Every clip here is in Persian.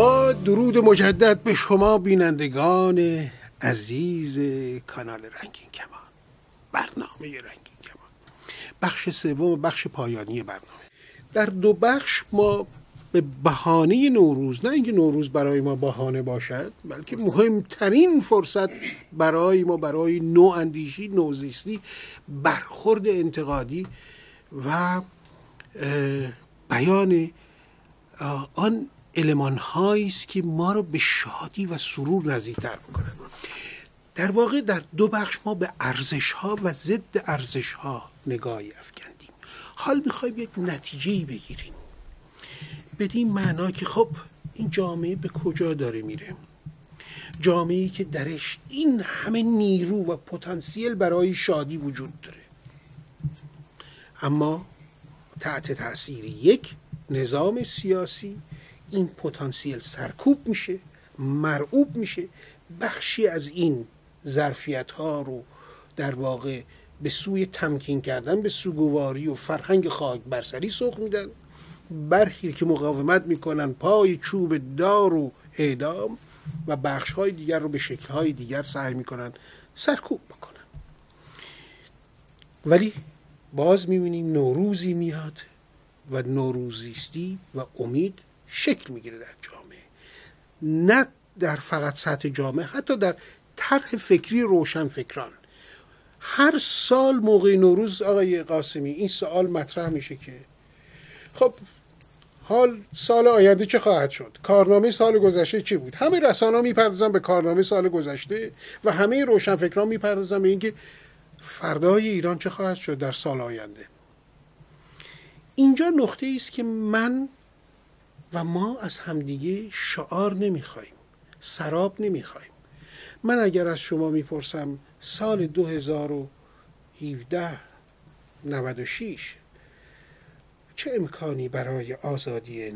با درود مجدد به شما بینندگان عزیز کانال رنگین کمان. برنامه رنگین کمان. بخش سوم و بخش پایانی برنامه. در دو بخش ما به بهانه نوروز نه اینکه نوروز برای ما بهانه باشد بلکه مهمترین فرصت برای ما برای نو اندیشی نوزیستی برخورد انتقادی و بیان آن علمان است که ما رو به شادی و سرور نزدیکتر می‌کنن. در واقع در دو بخش ما به ارزش ها و ضد ارزش ها نگاهی افکندیم. حال می‌خوایم یک نتیجه بگیریم. بدین معنا که خب این جامعه به کجا داره میره؟ جامعه که درش این همه نیرو و پتانسیل برای شادی وجود داره. اما تحت تاثیر یک نظام سیاسی این پتانسیل سرکوب میشه مرعوب میشه. بخشی از این ظرفیت ها رو در واقع به سوی تمکین کردن به سوگواری و فرهنگ خاک برسری سوق میدن. برخی که مقاومت می‌کنن پای چوب دار و اعدام و بخش های دیگر رو به شکل های دیگر سعی می‌کنن سرکوب بکنن. ولی باز می‌بینیم نوروزی میاد و نوروزیستی و امید شکل می‌گیره در جامعه. نه در فقط سطح جامعه حتی در طرح فکری روشن فکران. هر سال موقع نوروز آقای قاسمی این سوال مطرح میشه که خب حال سال آینده چه خواهد شد؟ کارنامه سال گذشته چی بود؟ همه رسانه ها می‌پردازن به کارنامه سال گذشته و همه روشنفکران می‌پردازن به اینکه فردای ایران چه خواهد شد در سال آینده. اینجا نقطه است که من و ما از همدیگه شعار نمی‌خوایم سراب نمی‌خوایم من اگر از شما می‌پرسم سال 2017 96 چه امکانی برای آزادی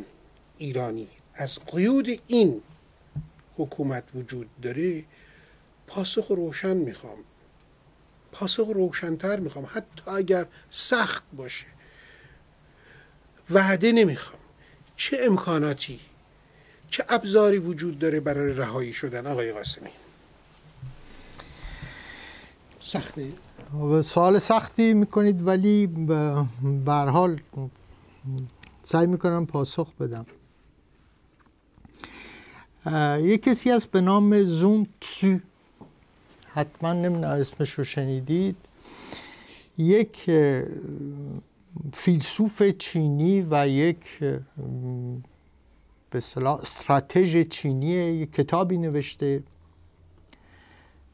ایرانی از قیود این حکومت وجود داره پاسخ روشن می‌خوام. پاسخ روشنتر می‌خوام حتی اگر سخت باشه. وعده نمی‌خوام. چه امکاناتی چه ابزاری وجود داره برای رهایی شدن آقای قاسمی؟ سخته. سوال سختی می‌کنید ولی به حال سعی می‌کنم پاسخ بدم. یک کسی هست به نام زون تسو. حتما نمی‌دونم اسمش رو شنیدید. یک فیلسوف چینی و یک به اصطلاح استراتژ چینی یک کتابی نوشته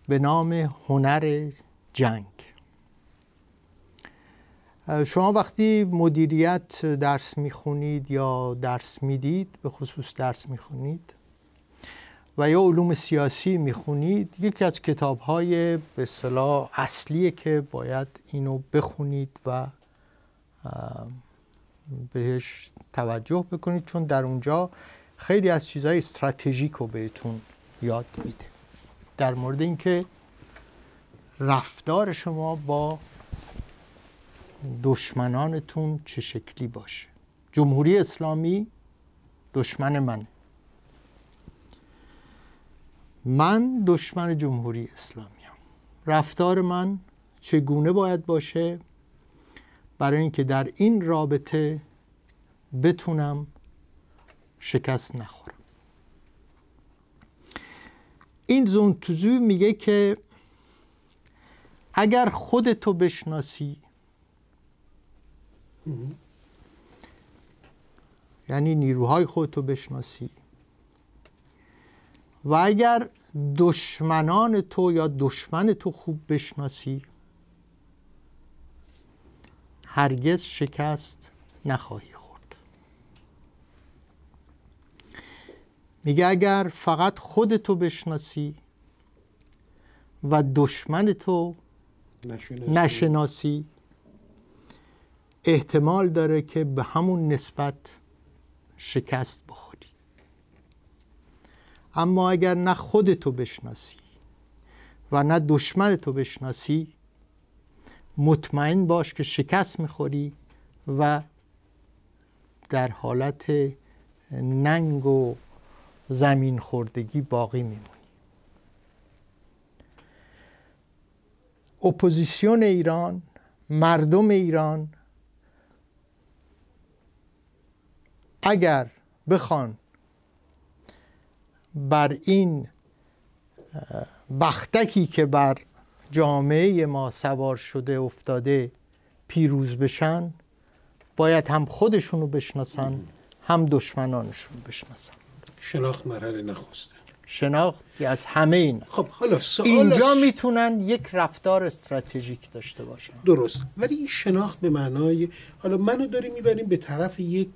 به نام هنر جنگ. شما وقتی مدیریت درس می‌خونید یا درس می‌دید به خصوص درس می‌خونید و یا علوم سیاسی می‌خونید یکی از کتاب های به اصطلاح اصلیه که باید اینو بخونید و بهش توجه بکنید چون در اونجا خیلی از چیزهای استراتژیک رو بهتون یاد میده. در مورد اینکه رفتار شما با دشمنانتون چه شکلی باشه. جمهوری اسلامی دشمن منه. من دشمن جمهوری اسلامی هم. رفتار من چگونه باید باشه؟ برای اینکه در این رابطه بتونم شکست نخورم. این زونتوزو میگه که اگر خودتو بشناسی یعنی نیروهای خودتو بشناسی و اگر دشمنان تو یا دشمن تو خوب بشناسی هرگز شکست نخواهی خورد. میگه اگر فقط خودتو بشناسی و دشمن تو نشناسی. احتمال داره که به همون نسبت شکست بخوری. اما اگر نه خودتو بشناسی و نه دشمنتو بشناسی مطمئن باش که شکست می‌خوری و در حالت ننگ و زمین خوردگی باقی میمونی. اپوزیسیون ایران مردم ایران اگر بخوان بر این بختکی که بر جامعه ما سوار شده افتاده پیروز بشن باید هم خودشونو بشناسن هم دشمنانشون بشناسن. شناخت مرحله نخواسته. شناخت از همه این خب حالا اینجا می‌تونن یک رفتار استراتژیک داشته باشن. درست. ولی این شناخت به معنای حالا منو داریم می‌بریم به طرف یک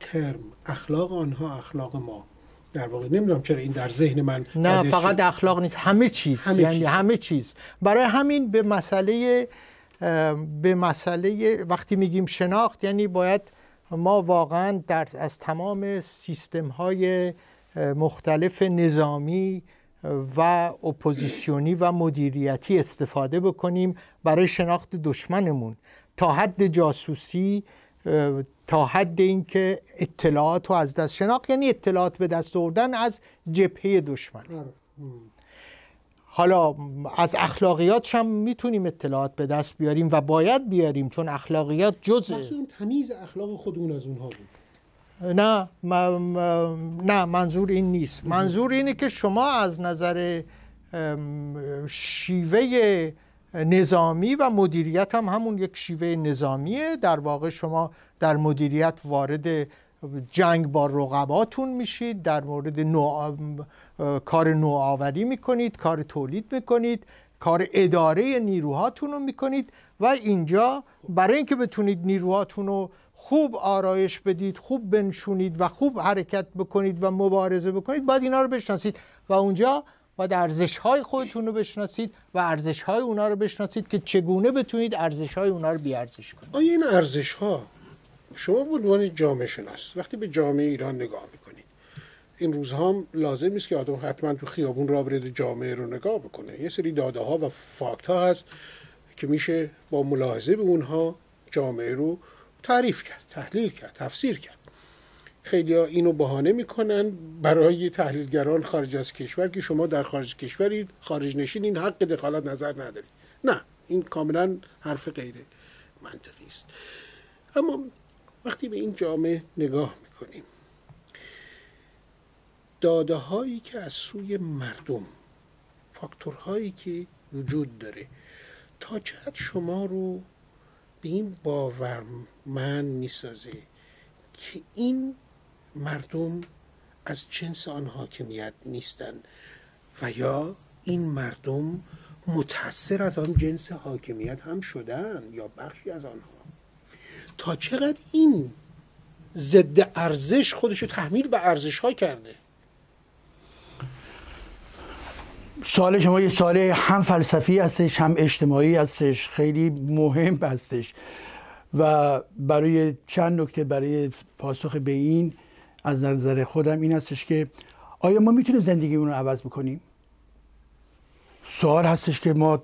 ترم. اخلاق آنها اخلاق ما. در واقع نمی‌دونم چرا این در ذهن من نه فقط اخلاق نیست همه چیز همه یعنی چیز. همه چیز برای همین به مسئله به مسئله وقتی میگیم شناخت یعنی باید ما واقعا در از تمام سیستم های مختلف نظامی و اپوزیسیونی و مدیریتی استفاده بکنیم برای شناخت دشمنمون تا حد جاسوسی تا حد اینکه اطلاعات رو از دست شناخت یعنی اطلاعات به دست آوردن از جبهه دشمن. آره. حالا از اخلاقیات هم می‌تونیم اطلاعات به دست بیاریم و باید بیاریم چون اخلاقیات جزء تمیز اخلاق خودمون از اونها بود. نه نه منظور این نیست. منظور اینه که شما از نظر شیوه نظامی و مدیریت هم همون یک شیوه نظامیه. در واقع شما در مدیریت وارد جنگ با رقباتون میشید در مورد نوع... کار نوآوری می‌کنید کار تولید می‌کنید کار اداره نیروهاتون رو می‌کنید و اینجا برای اینکه بتونید نیروهاتون رو خوب آرایش بدید خوب بنشونید و خوب حرکت بکنید و مبارزه بکنید باید اینا رو بشناسید. و اونجا باید ارزش های خودتون رو بشناسید و ارزش های اونا رو بشناسید که چگونه بتونید ارزش های اونا رو بیارزش کنید. آیا این ارزش ها شما به جامعه شناس وقتی به جامعه ایران نگاه می‌کنید این روزها هم لازم نیست که آدم حتما تو خیابون را جامعه رو نگاه بکنه؟ یه سری داده ها و فاکت ها هست که میشه با ملاحظه به اونها جامعه رو تعریف کرد تحلیل کرد تفسیر کرد. خیلی اینو بهانه می‌کنن برای تحلیلگران خارج از کشور که شما در خارج کشورید خارج نشین این حق دخالت نظر ندارید نه این کاملا حرف غیر منطقی است. اما وقتی به این جامعه نگاه می‌کنیم داده هایی که از سوی مردم فاکتورهایی که وجود داره تا چقدر شما رو به این باورمند می‌سازه که این مردم از جنس آن حاکمیت نیستند و یا این مردم متاثر از آن جنس حاکمیت هم شدن یا بخشی از آنها. تا چقدر این ضد ارزش خودشو تحمیل به ارزش ها کرده؟ سوال شما یه سوال هم فلسفی هستش هم اجتماعی هستش خیلی مهم هستش. و برای چند نکته برای پاسخ به این از نظر خودم این هستش که آیا ما می‌تونیم زندگی رو عوض بکنیم؟ سوال هستش که ما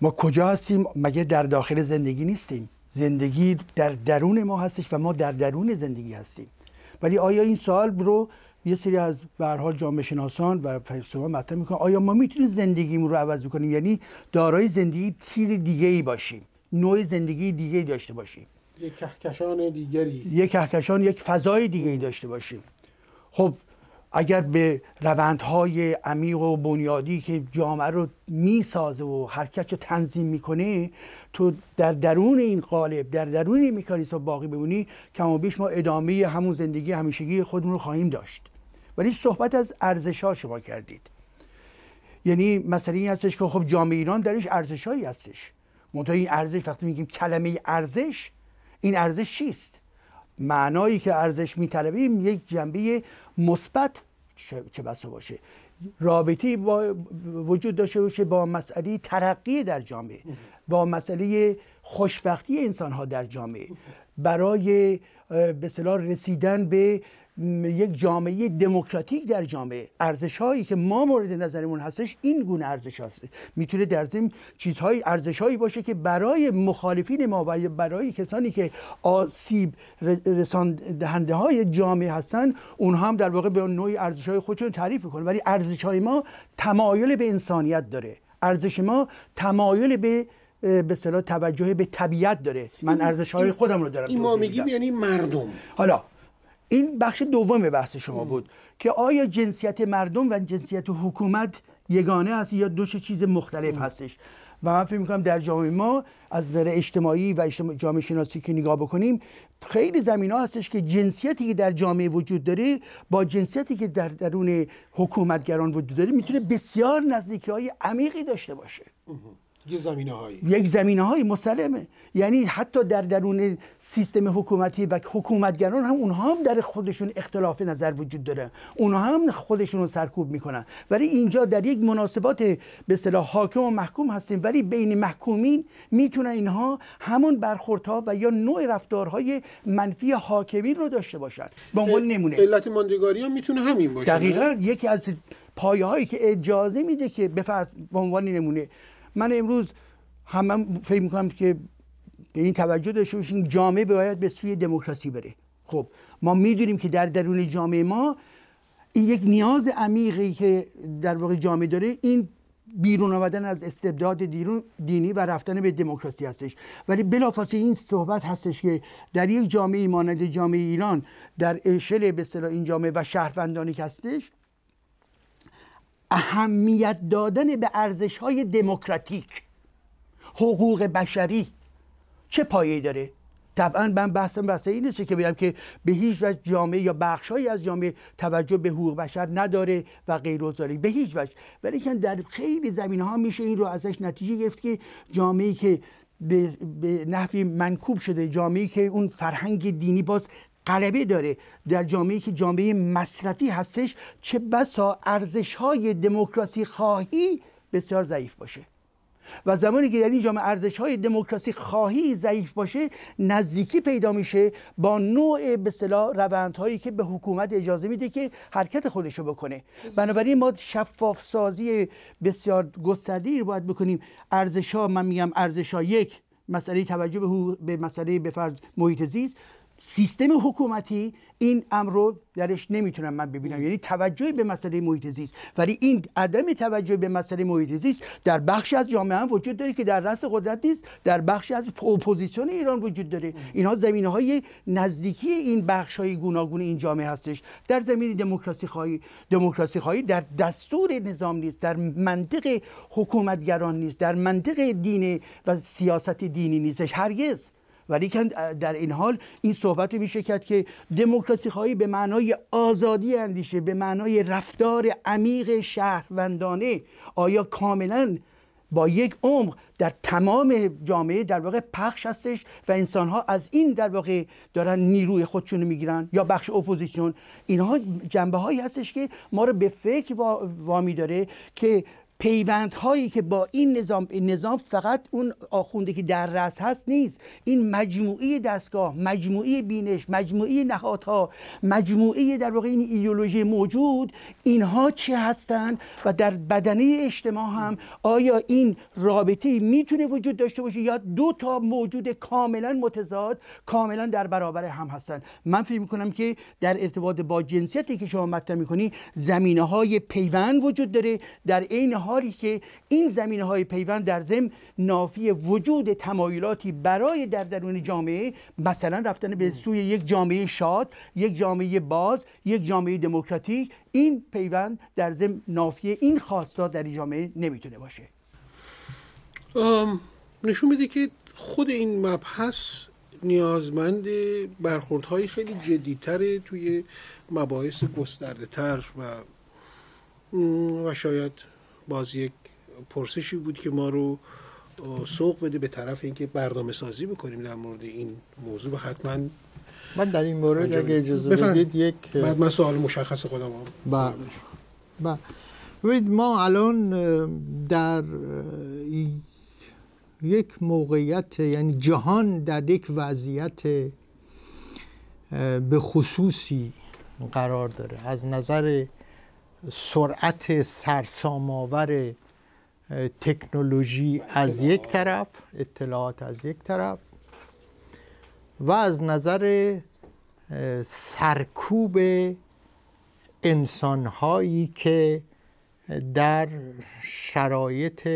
ما کجا هستیم؟ مگه در داخل زندگی نیستیم؟ زندگی در درون ما هستش و ما در درون زندگی هستیم. ولی آیا این سوال رو یه سری از به حال جامعه شناسان و فیلسوفان مطرح می‌کنن آیا ما می‌تونیم زندگیمون رو عوض بکنیم؟ یعنی دارای زندگی تیر دیگه ای باشیم نوع زندگی دیگه داشته باشیم. یک کهکشان دیگری. یک کهکشان یک فضای دیگه ای داشته باشیم. خب اگر به روندهای عمیق و بنیادی که جامعه رو می‌سازه و حرکت رو تنظیم می‌کنه تو در درون این قالب در درون این میکانیسم باقی بمونی کم و بیش ما ادامه همون زندگی همیشگی خودمون رو خواهیم داشت. ولی صحبت از ارزش ها شما کردید. یعنی مسئله این هستش که خب جامعه ایران درش ارزش هایی هستش. منتها این ارزش وقتی میگیم کلمه ارزش این ارزش چیست؟ معنایی که ارزش میطلبیم یک جنبه مثبت چه بسا باشه. رابطه با وجود داشته باشه با مسئله ترقی در جامعه با مسئله خوشبختی انسان ها در جامعه. برای به رسیدن به یک جامعه دموکراتیک در جامعه. ارزش هایی که ما مورد نظرمون هستش این گونه ارزش هست. می‌تونه در ضمن چیزهای ارزش هایی باشه که برای مخالفین ما و برای کسانی که آسیب رسان دهنده های جامعه هستن اونها هم در واقع به نوعی ارزش های خودشون تعریف می‌کنن. ولی ارزش های ما تمایل به انسانیت داره. ارزش ما تمایل به به صلاح توجه به طبیعت داره. من ارزش های خودم رو دارم این ما میگیم یعنی مردم. حالا این بخش دوم بحث شما بود که آیا جنسیت مردم و جنسیت حکومت یگانه است یا دو چیز مختلف هستش؟ و من فکر می‌کنم در جامعه ما از نظر اجتماعی و جامعه شناسی که نگاه بکنیم خیلی زمین ها هستش که جنسیتی که در جامعه وجود داره با جنسیتی که در درون حکومتگران وجود داره می‌تونه بسیار نزدیکی های عمیقی داشته باشه. یک زمینه هایی یک زمینه های مسلمه. یعنی حتی در درون سیستم حکومتی و حکومتگران هم اونها هم در خودشون اختلاف نظر وجود داره. اونها هم خودشون رو سرکوب می‌کنن. ولی اینجا در یک مناسبات به اصطلاح حاکم و محکوم هستیم. ولی بین محکومین می‌تونن اینها همون برخوردها و یا نوع رفتارهای منفی حاکمین رو داشته باشن. به عنوان نمونه. علت ماندگاری هم می‌تونه همین باشه دقیقا. یکی از پایه هایی که اجازه میده که به عنوان نمونه من امروز همه فکر می‌کنم که به این توجه داشته باشیم جامعه باید به سوی دموکراسی بره. خب ما می‌دونیم که در درون جامعه ما این یک نیاز عمیقی که در واقع جامعه داره این بیرون آمدن از استبداد دینی و رفتن به دموکراسی هستش. ولی بلافاصله این صحبت هستش که در یک جامعه مانند جامعه ایران در اشل به این جامعه و شهروندانی هستش اهمیت دادن به ارزش های دموکراتیک حقوق بشری. چه پایه‌ای داره؟ طبعا من بحثم بحث این نیست که بگم که به هیچ وجه جامعه یا بخشهایی از جامعه توجه به حقوق بشر نداره و غیر به هیچ وجه. ولی که در خیلی زمینه ها میشه این رو ازش نتیجه گرفت که جامعه که به, به نحوی منکوب شده جامعه که اون فرهنگ دینی باز غلبه داره در جامعه که جامعه مصرفی هستش چه بسا ارزش های دموکراسی خواهی بسیار ضعیف باشه. و زمانی که در این جامعه ارزش های دموکراسی خواهی ضعیف باشه نزدیکی پیدا میشه با نوع به اصطلاح روندهایی که به حکومت اجازه میده که حرکت خودشو بکنه. بنابراین ما شفاف سازی بسیار گسترده‌ای رو باید بکنیم. ارزش ها من میگم ارزش ها یک مسئله توجه به, به مسئله به فرض محیط زیست سیستم حکومتی این امر رو درش نمی‌تونم من ببینم. یعنی توجهی به مسئله محیط زیست. ولی این عدم توجه به مسئله محیط زیست در بخشی از جامعه هم وجود داره که در رأس قدرت نیست. در بخشی از اپوزیسیون ایران وجود داره. اینها زمینه های نزدیکی این بخش های گوناگون این جامعه هستش. در زمین دموکراسی خواهی دموکراسی خواهی در دستور نظام نیست. در منطق حکومتگران نیست. در منطق دین و سیاست دینی نیستش. هرگز. ولی در این حال این صحبت میشه کرد که دموکراسی خواهی به معنای آزادی اندیشه به معنای رفتار عمیق شهروندانه آیا کاملا با یک عمق در تمام جامعه در واقع پخش هستش و انسان ها از این در واقع دارن نیروی خودشونو می‌گیرن یا بخش اپوزیسیون؟ اینها جنبه هایی هستش که ما رو به فکر وامی داره که پیوندهایی که با این نظام این نظام فقط اون آخونده که در رأس هست نیست. این مجموعه دستگاه مجموعه بینش مجموعه نهادها مجموعه در واقع این ایدئولوژی موجود اینها چه هستند؟ و در بدنه اجتماع هم آیا این رابطه می‌تونه وجود داشته باشه یا دو تا موجود کاملا متضاد کاملا در برابر هم هستند؟ من فکر می‌کنم که در ارتباط با جنسیتی که شما مطرح می‌کنی زمینه های پیوند وجود داره. در عین حالی که این زمینه های پیوند در ضمن نافی وجود تمایلاتی برای در درون جامعه مثلا رفتن به سوی یک جامعه شاد یک جامعه باز یک جامعه دموکراتیک این پیوند در ضمن نافی این خواستها در این جامعه نمی‌تونه باشه. نشون میده که خود این مبحث نیازمند برخوردهای خیلی جدیتره توی مباحث گسترده تر و و شاید باز یک پرسشی بود که ما رو سوق بده به طرف اینکه برنامه سازی بکنیم در مورد این موضوع. و حتما من در این مورد اگه اجازه بدید یک بعد من سوال مشخص خودم با با ببینید ما الان در یک موقعیت یعنی جهان در یک وضعیت به خصوصی قرار داره. از نظر سرعت سرسام‌آور تکنولوژی از یک طرف اطلاعات از یک طرف و از نظر سرکوب انسانهایی که در شرایط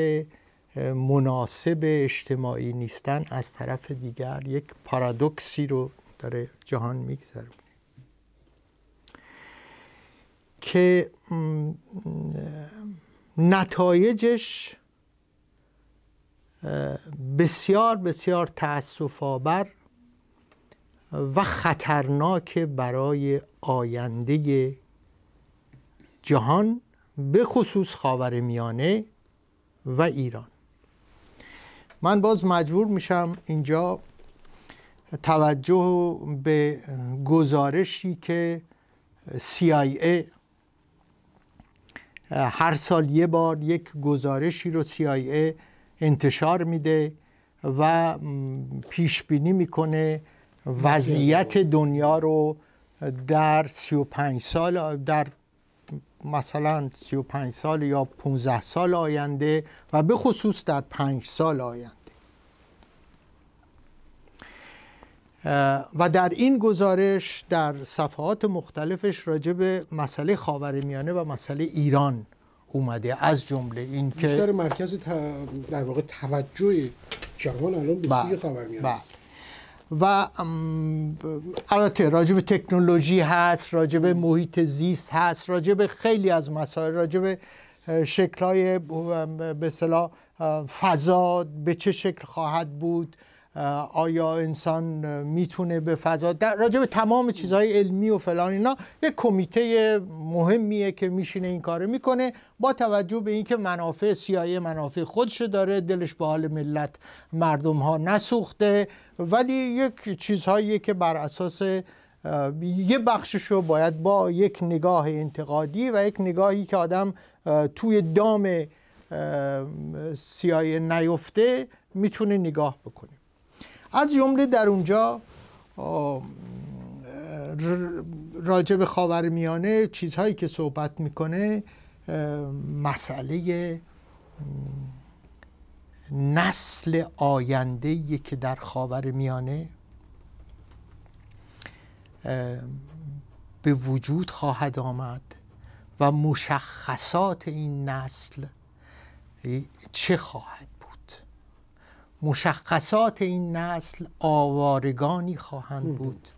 مناسب اجتماعی نیستن از طرف دیگر. یک پارادوکسی رو داره جهان میگذره. که نتایجش بسیار بسیار تأسف آور و خطرناک برای آینده جهان به خصوص خاور میانه و ایران. من باز مجبور میشم اینجا توجه به گزارشی که CIA هر سال یه بار یک گزارشی رو CIA انتشار میده و پیش بینی می‌کنه وضعیت دنیا رو در 35 سال در مثلا 35 سال یا 15 سال آینده و به خصوص در 5 سال آینده. و در این گزارش در صفحات مختلفش راجع به مسئله خاورمیانه و مسئله ایران اومده. از جمله این که بیشتر مرکز در واقع توجه جهان الان به سوی خاورمیانه بله. و البته راجب تکنولوژی هست راجب محیط زیست هست راجب خیلی از مسائل راجب شکلهای به فضا به چه شکل خواهد بود. آیا انسان می‌تونه به فضا در راجع به تمام چیزهای علمی و فلان اینا یک کمیته مهمیه که میشینه این کارو می‌کنه با توجه به اینکه منافع سیایی منافع خودشو داره دلش به حال ملت مردم ها نسوخته. ولی یک چیزهایی که بر اساس یه بخششو باید با یک نگاه انتقادی و یک نگاهی که آدم توی دام سیایی نیفته می‌تونه نگاه بکنه. از جمله در اونجا راجع به خاورمیانه چیزهایی که صحبت می‌کنه مسئله نسل آینده که در خاور میانه به وجود خواهد آمد و مشخصات این نسل چه خواهد مشخصات این نسل آوارگانی خواهند بود.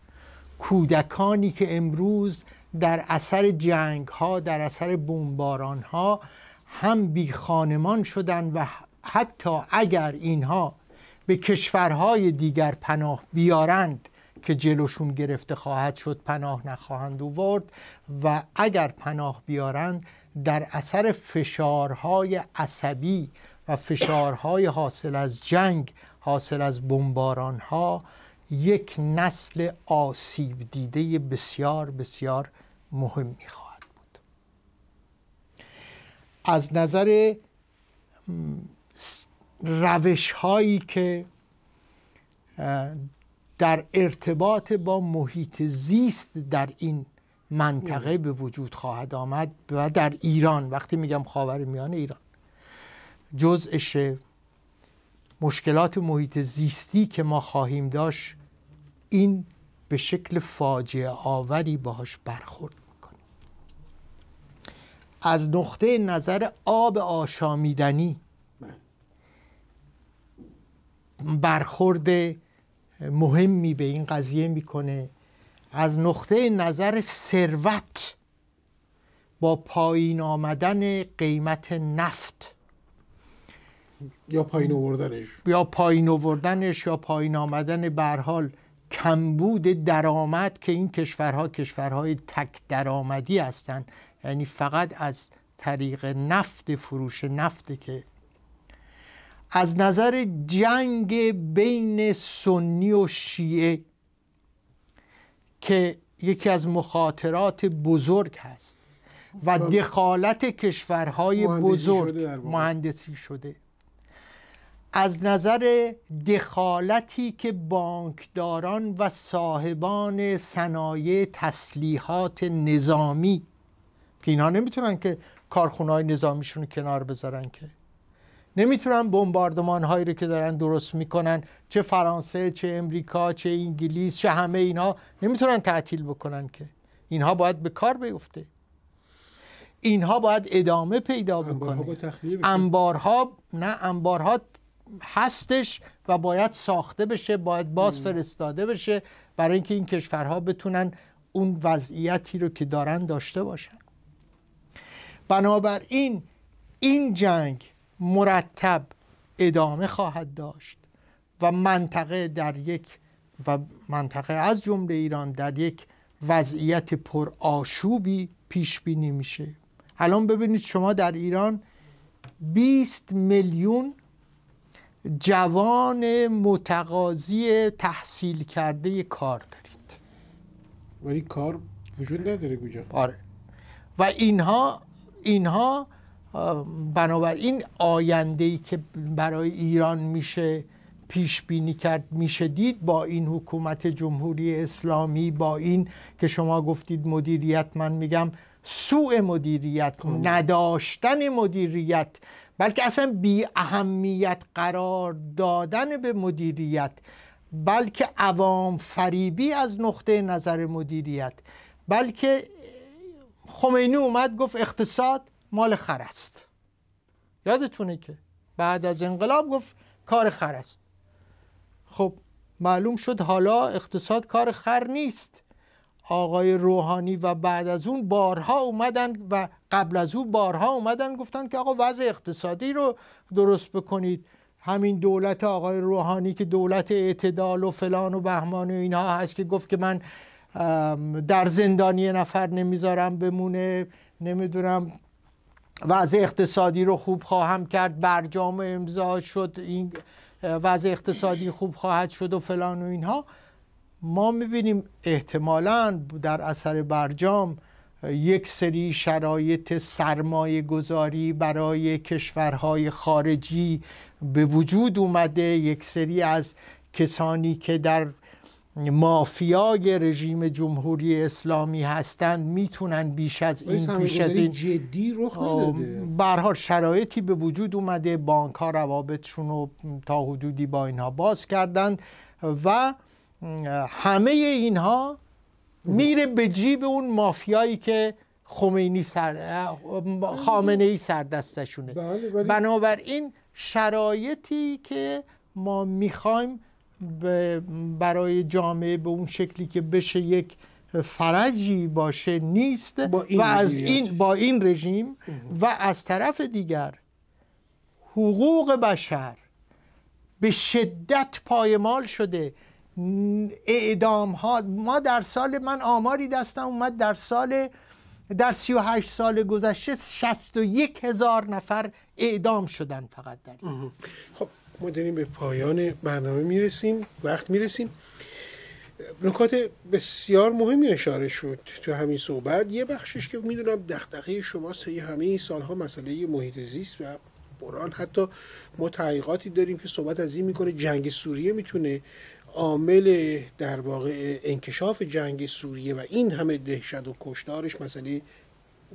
کودکانی که امروز در اثر جنگ ها در اثر بمباران ها هم بی خانمان شدند و حتی اگر اینها به کشورهای دیگر پناه بیارند که جلوشون گرفته خواهد شد پناه نخواهند آورد و اگر پناه بیارند در اثر فشارهای عصبی و فشارهای حاصل از جنگ حاصل از بمباران ها یک نسل آسیب دیده بسیار بسیار مهم خواهد بود. از نظر روش هایی که در ارتباط با محیط زیست در این منطقه به وجود خواهد آمد و در ایران وقتی میگم خاور میان ایران جزءش مشکلات محیط زیستی که ما خواهیم داشت این به شکل فاجعه آوری باهاش برخورد می‌کنه. از نقطه نظر آب آشامیدنی برخورد مهمی به این قضیه می‌کنه. از نقطه نظر ثروت با پایین آمدن قیمت نفت. یا پایین آوردنش؟ یا پایین آوردنش یا پایین آمدن به حال کمبود درآمد که این کشورها کشورهای تک درآمدی هستند یعنی فقط از طریق نفت فروش نفت که از نظر جنگ بین سنی و شیعه که یکی از مخاطرات بزرگ هست و دخالت کشورهای بزرگ مهندسی شده. از نظر دخالتی که بانکداران و صاحبان صنایع تسلیحات نظامی که اینها نمی‌تونن که کارخونه های نظامیشون رو کنار بذارن که. نمی‌تونن بمباردمان هایی رو که دارن درست می‌کنن چه فرانسه چه امریکا چه انگلیس چه همه اینها نمی‌تونن تعطیل بکنن که. اینها باید به کار بیفته. اینها باید ادامه پیدا بکنه. انبارها نه انبارها هستش و باید ساخته بشه باید باز فرستاده بشه برای اینکه این کشورها بتونن اون وضعیتی رو که دارن داشته باشن. بنابراین این جنگ مرتب ادامه خواهد داشت و منطقه در یک و منطقه از جمله ایران در یک وضعیت پر آشوبی پیش بینی میشه. الان ببینید شما در ایران 20 میلیون جوان متقاضی تحصیل کرده کار دارید. ولی کار وجود نداره کجا آره. و اینها اینها بنابراین آینده ای که برای ایران میشه پیش بینی کرد میشه دید با این حکومت جمهوری اسلامی با این که شما گفتید مدیریت من میگم سوء مدیریت نداشتن مدیریت بلکه اصلا بی اهمیت قرار دادن به مدیریت بلکه عوام فریبی از نقطه نظر مدیریت. بلکه خمینی اومد گفت اقتصاد مال خر است. یادتونه که بعد از انقلاب گفت کار خر است. خب معلوم شد حالا اقتصاد کار خر نیست. آقای روحانی و بعد از اون بارها اومدن و قبل از اون بارها اومدن گفتن که آقا وضع اقتصادی رو درست بکنید. همین دولت آقای روحانی که دولت اعتدال و فلان و بهمان و اینها هست که گفت که من در زندانی نفر نمی‌ذارم بمونه نمی‌دونم وضع اقتصادی رو خوب خواهم کرد برجام امضا شد این وضع اقتصادی خوب خواهد شد و فلان و اینها. ما می‌بینیم احتمالا در اثر برجام یک سری شرایط سرمایه گذاری برای کشورهای خارجی به وجود اومده. یک سری از کسانی که در مافیای رژیم جمهوری اسلامی هستند می‌تونن بیش از این پیش از این جدی رخ برحال شرایطی به وجود اومده. بانک ها روابطشون رو تا حدودی با اینها باز کردند و همه اینها میره به جیب اون مافیایی که خمینی سر خامنه ای سردستشونه. بله بنابراین شرایطی که ما می‌خوایم برای جامعه به اون شکلی که بشه یک فرجی باشه نیست و از این با این رژیم و از طرف دیگر حقوق بشر به شدت پایمال شده اعدام ها ما در سال من آماری دستم اومد در سال در 38 سال گذشته 61 هزار نفر اعدام شدن فقط در این. خب ما داریم به پایان برنامه می‌رسیم وقت می‌رسیم. نکات بسیار مهمی اشاره شد تو همین صحبت. یه بخشش که می‌دونم دغدغه شما سه همه این سالها مسئله محیط زیست و قرآن حتی ما تحقیقاتی داریم که صحبت از این می‌کنه. جنگ سوریه می‌تونه عامل در واقع انکشاف جنگ سوریه و این همه دهشت و کشتارش مسئله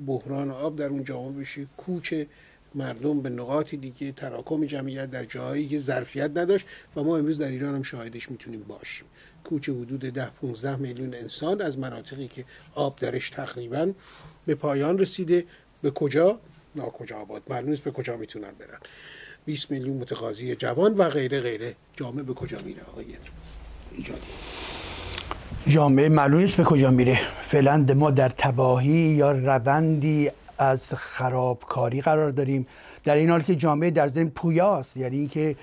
بحران آب در اون جامعه بشه کوچ مردم به نقاط دیگه تراکم جمعیت در جایی که ظرفیت نداشت و ما امروز در ایران هم شاهدش می‌تونیم باشیم. کوچ حدود ده 15 میلیون انسان از مناطقی که آب درش تقریبا به پایان رسیده. به کجا؟ ناکجا آباد. معلوم نیست به کجا می‌تونن برن. 20 میلیون متقاضی جوان و غیره غیره. جامعه به کجا میره آقای؟ ایجادی. جامعه معلوم نیست به کجا میره. فعلا ما در تباهی یا روندی از خرابکاری قرار داریم. در این حال که جامعه در ضمن پویاست یعنی اینکه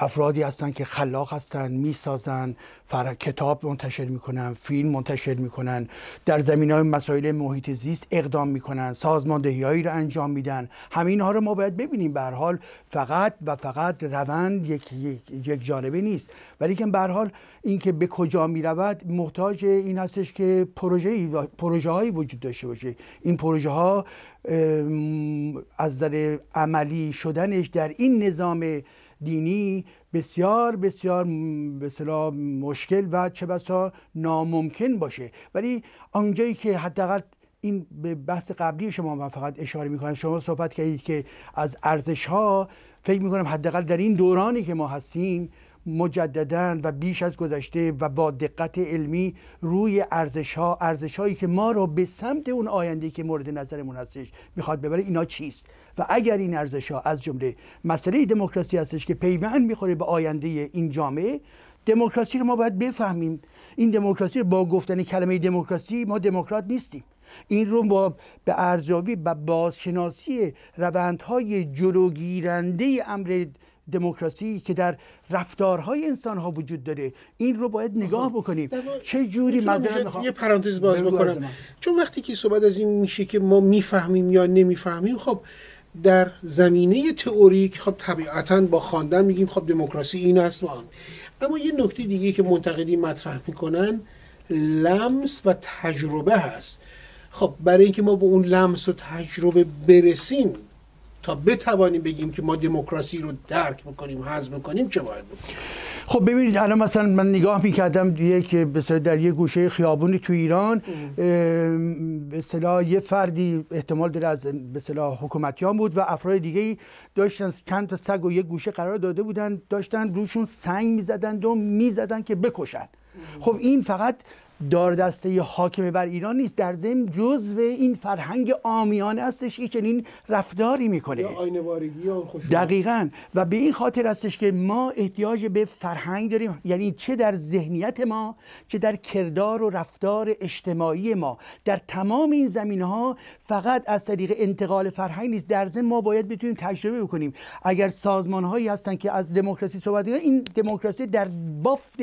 افرادی هستن که خلاق هستن می‌سازن فر... کتاب منتشر می‌کنن فیلم منتشر می‌کنن در زمین های مسائل محیط زیست اقدام می‌کنن سازماندهی رو انجام میدن. همین ها رو ما باید ببینیم. به حال فقط و فقط روند یک, یک, جانبه نیست. ولی که به حال اینکه به کجا می‌رود محتاج این هستش که پروژه پروژه هایی وجود داشته باشه. این پروژه ها از نظر عملی شدنش در این نظام دینی بسیار بسیار به مشکل و چه بسا ناممکن باشه. ولی آنجایی که حداقل این به بحث قبلی شما من فقط اشاره می‌کنم شما صحبت کردید که از ارزش ها فکر می‌کنم حداقل در این دورانی که ما هستیم مجددا و بیش از گذشته و با دقت علمی روی ارزش ها ارزش هایی که ما رو به سمت اون آینده که مورد نظرمون هستش می‌خواد ببره اینا چیست؟ و اگر این ارزش ها از جمله مسئله دموکراسی هستش که پیوند می‌خوره به آینده این جامعه دموکراسی رو ما باید بفهمیم. این دموکراسی با گفتن کلمه دموکراسی ما دموکرات نیستیم. این رو با به ارزیابی و بازشناسی روندهای جلوگیرنده امر دموکراسی که در رفتارهای انسان ها وجود داره. این رو باید نگاه بکنیم. چه جوری مثلا یه پرانتز باز بکنم. چون وقتی که صحبت از این میشه که ما می‌فهمیم یا نمی‌فهمیم خب در زمینه تئوریک خب طبیعتا با خواندن میگیم خب دموکراسی این است و اما یه نکته دیگه که منتقدی مطرح می‌کنن لمس و تجربه هست. خب برای اینکه ما به اون لمس و تجربه برسیم تا بتوانیم بگیم که ما دموکراسی رو درک بکنیم حزم بکنیم چه باید بکنیم خب ببینید الان مثلا من نگاه می‌کردم یک در یه گوشه خیابونی تو ایران به صلاح یه فردی احتمال داره از به صلاح حکومتیان بود و افراد دیگه داشتن چند تا سگ و یه گوشه قرار داده بودن داشتن روشون سنگ می‌زدن و می‌زدن که بکشن. خب این فقط دار دسته حاکم بر ایران نیست. در ضمن جزو این فرهنگ آمیانه هستش که چنین رفتاری می‌کنه. دقیقا. و به این خاطر هستش که ما احتیاج به فرهنگ داریم. یعنی چه در ذهنیت ما چه در کردار و رفتار اجتماعی ما. در تمام این زمینه ها فقط از طریق انتقال فرهنگ نیست. در ضمن ما باید بتونیم تجربه بکنیم. اگر سازمان هایی هستن که از دموکراسی صحبت این دموکراسی در بافت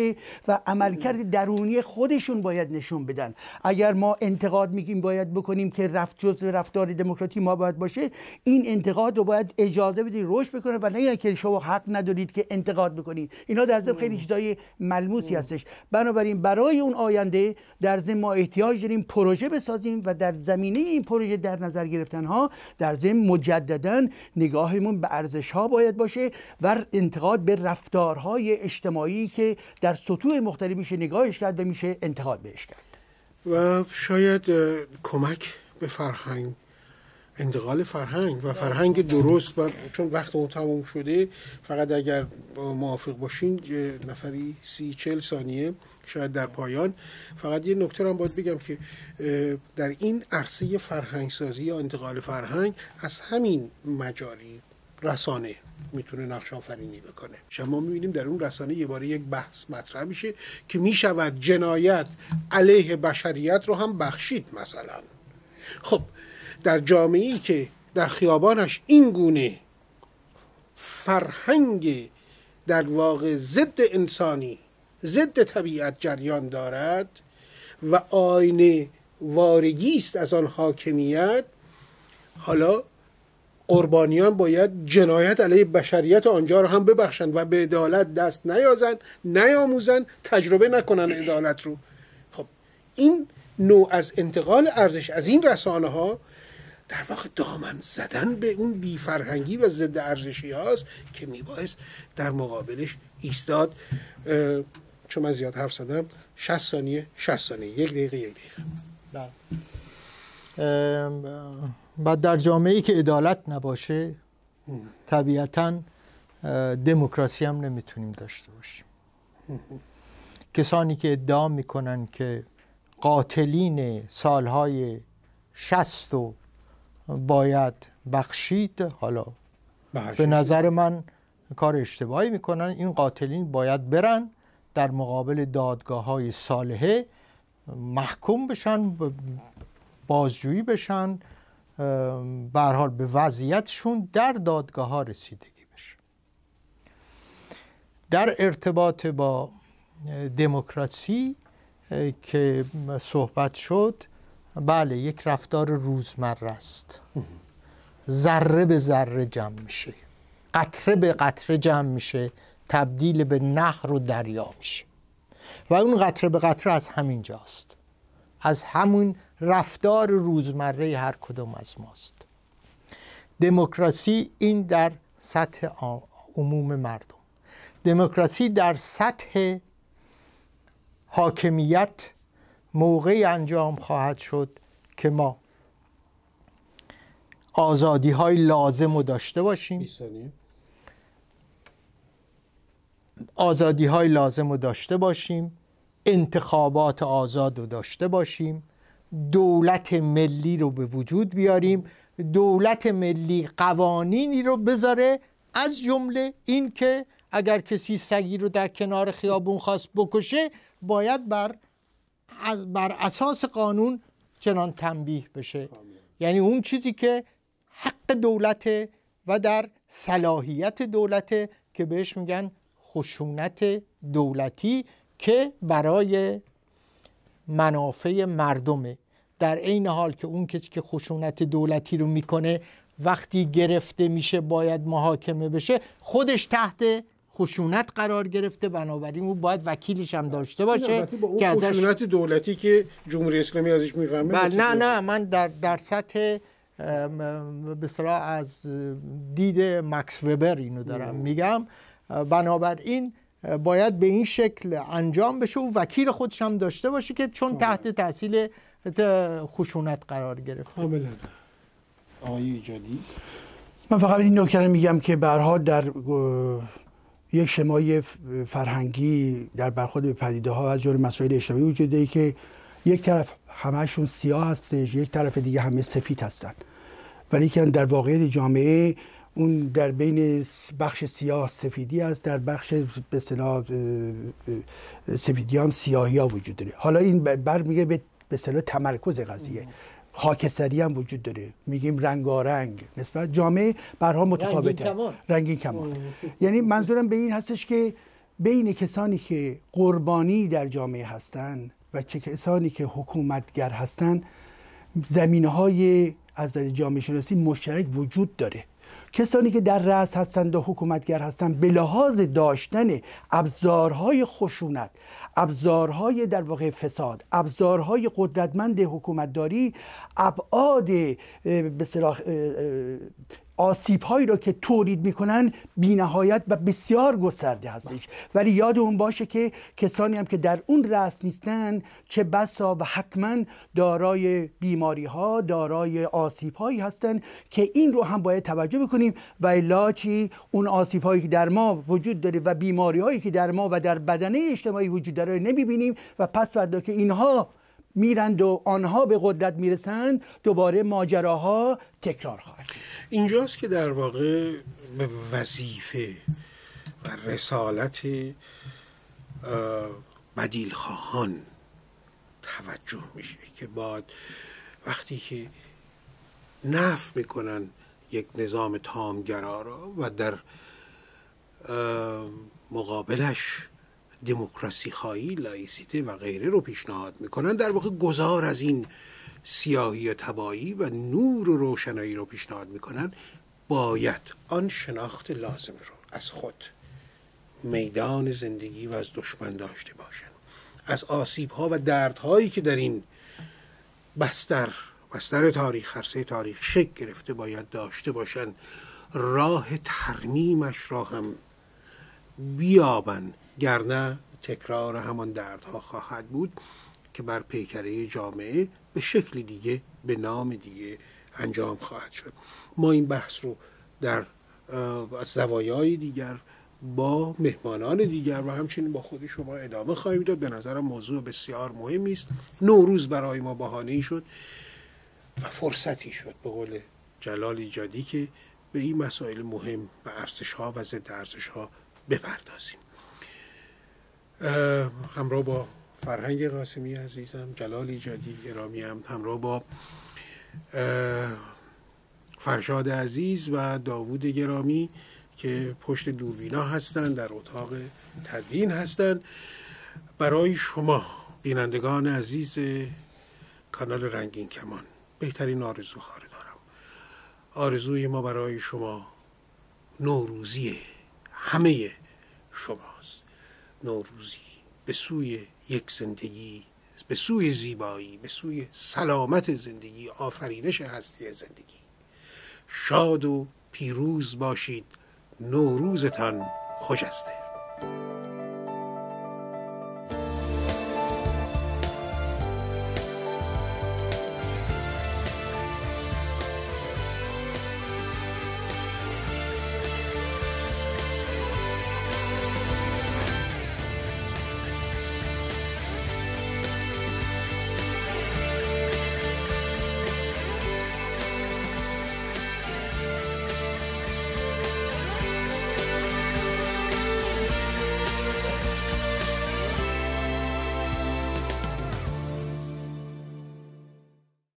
و عملکرد درونی خودشون باید نشون بدن. اگر ما انتقاد میگیم باید بکنیم که رفت جز رفتار دموکراتی ما باید باشه این انتقاد رو باید اجازه بدید رشد بکنه و نه که شما حق ندارید که انتقاد بکنید. اینا در ضمن خیلی چیزای ملموسی هستش. بنابراین برای اون آینده در ضمن ما احتیاج داریم پروژه بسازیم و در زمینه این پروژه در نظر گرفتن ها در ضمن مجددا نگاهمون به ارزش ها باید باشه و انتقاد به رفتارهای اجتماعی که در سطوح مختلف میشه نگاهش کرد و میشه انتقاد بهش کرد. و شاید کمک به فرهنگ انتقال فرهنگ و فرهنگ درست و چون وقت اون تموم شده فقط اگر موافق باشین نفری سی چل ثانیه شاید در پایان. فقط یه نکته هم باید بگم که در این عرصه فرهنگ سازی یا انتقال فرهنگ از همین مجاری رسانه می‌تونه نقش آفرینی بکنه. شما می‌بینیم در اون رسانه یه باره یک بحث مطرح میشه که می‌شود جنایت علیه بشریت رو هم بخشید مثلا. خب در جامعه ای که در خیابانش این گونه فرهنگ در واقع ضد انسانی ضد طبیعت جریان دارد و آینه وارگی است از آن حاکمیت حالا قربانیان باید جنایت علیه بشریت آنجا رو هم ببخشند و به عدالت دست نیازن نیاموزن تجربه نکنن عدالت رو. خب این نوع از انتقال ارزش از این رسانه ها در واقع دامن زدن به اون بیفرهنگی و ضد ارزشی هاست که میبایست در مقابلش ایستاد چون من زیاد حرف زدم 60 ثانیه 60 ثانیه. یک دقیقه یک دقیقه. بله. و در جامعه ای که عدالت نباشه طبیعتا دموکراسی هم نمی‌تونیم داشته باشیم. کسانی که ادعا می‌کنن که قاتلین سالهای شست و باید بخشید حالا به نظر من کار اشتباهی می‌کنن. این قاتلین باید برن در مقابل دادگاه های صالحه محکوم بشن بازجویی بشن به حال به وضعیتشون در دادگاه ها رسیدگی بشه. در ارتباط با دموکراسی که صحبت شد بله یک رفتار روزمره است. ذره به ذره جمع میشه. قطره به قطره جمع میشه. تبدیل به نهر و دریا میشه. و اون قطره به قطره از همین جاست. از همون رفتار روزمره هر کدوم از ماست. دموکراسی این در سطح عموم مردم. دموکراسی در سطح حاکمیت موقعی انجام خواهد شد که ما آزادی های لازم رو داشته باشیم. آزادی های لازم رو داشته باشیم. انتخابات آزاد رو داشته باشیم دولت ملی رو به وجود بیاریم دولت ملی قوانینی رو بذاره از جمله این که اگر کسی سگی رو در کنار خیابون خواست بکشه باید بر بر اساس قانون چنان تنبیه بشه. یعنی اون چیزی که حق دولت و در صلاحیت دولت که بهش میگن خشونت دولتی که برای منافع مردمه. در عین حال که اون کسی که خشونت دولتی رو می‌کنه وقتی گرفته میشه باید محاکمه بشه خودش تحت خشونت قرار گرفته. بنابراین او باید وکیلش هم داشته باشه که ازش خشونت دولتی که جمهوری اسلامی ازش می‌فهمه بله نه نه من در در سطح به از دید مکس وبر اینو دارم میگم. بنابراین باید به این شکل انجام بشه و وکیل خودش هم داشته باشه که چون تحت تحصیل خشونت قرار گرفته. کاملا آقای ایجادی؟ من فقط این نکته میگم که برها در یک شمای فرهنگی در برخورد به پدیده ها از جور مسائل اجتماعی وجود داره که یک طرف همشون سیاه هستش یک طرف دیگه همه سفید هستن. ولی که در واقع جامعه اون در بین بخش سیاه سفیدی است در بخش به اصطلاح سفیدی هم سیاهی ها وجود داره. حالا این برمیگه به به اصطلاح تمرکز قضیه. خاکستری هم وجود داره. میگیم رنگارنگ نسبت جامعه برها متفاوته. رنگین کمان. یعنی منظورم به این هستش که بین کسانی که قربانی در جامعه هستند و چه کسانی که حکومتگر هستند زمینه های از جامعه شناسی مشترک وجود داره. کسانی که در رأس هستند و حکومتگر هستند به لحاظ داشتن ابزارهای خشونت ابزارهای در واقع فساد ابزارهای قدرتمند حکومتداری ابعاد به آسیب هایی را که تولید می‌کنن بی نهایت و بسیار گسترده هستش. ولی یاد اون باشه که کسانی هم که در اون رأس نیستن چه بسا و حتما دارای بیماری ها دارای آسیب هایی هستن که این رو هم باید توجه بکنیم. و الا چی؟ اون آسیب هایی که در ما وجود داره و بیماری هایی که در ما و در بدنه اجتماعی وجود داره نمی‌بینیم. و پس فردا که اینها میرند و آنها به قدرت می‌رسند دوباره ماجراها تکرار خواهد اینجاست که در واقع به وظیفه و رسالت بدیل خواهان توجه میشه که بعد وقتی که نف می‌کنن یک نظام تامگرا را و در مقابلش دموکراسی خواهی لایسیته و غیره رو پیشنهاد می‌کنن. در واقع گذار از این سیاهی و تبایی و نور و روشنایی رو پیشنهاد می‌کنن. باید آن شناخت لازم رو از خود میدان زندگی و از دشمن داشته باشن. از آسیب ها و دردهایی که در این بستر بستر تاریخ خرسه تاریخ شک گرفته باید داشته باشن. راه ترمیمش را هم بیابن. گرنه تکرار همان دردها خواهد بود که بر پیکره جامعه به شکل دیگه به نام دیگه انجام خواهد شد. ما این بحث رو در زوایای دیگر با مهمانان دیگر و همچنین با خود شما ادامه خواهیم داد. به نظرم موضوع بسیار مهمی است. نوروز برای ما بهانه شد و فرصتی شد. به قول جلال ایجادی که به این مسائل مهم و ارزش ها و ضد ارزش ها بپردازیم. همراه با فرهنگ قاسمی عزیزم جلال ایجادی گرامی هم همراه با فرشاد عزیز و داوود گرامی که پشت دوربینا هستند در اتاق تدوین هستند برای شما بینندگان عزیز کانال رنگین کمان بهترین آرزو خواهد دارم. آرزوی ما برای شما نوروزی همه شماست. نوروزی به سوی یک زندگی به سوی زیبایی به سوی سلامت زندگی آفرینش هستی زندگی. شاد و پیروز باشید. نوروزتان خوش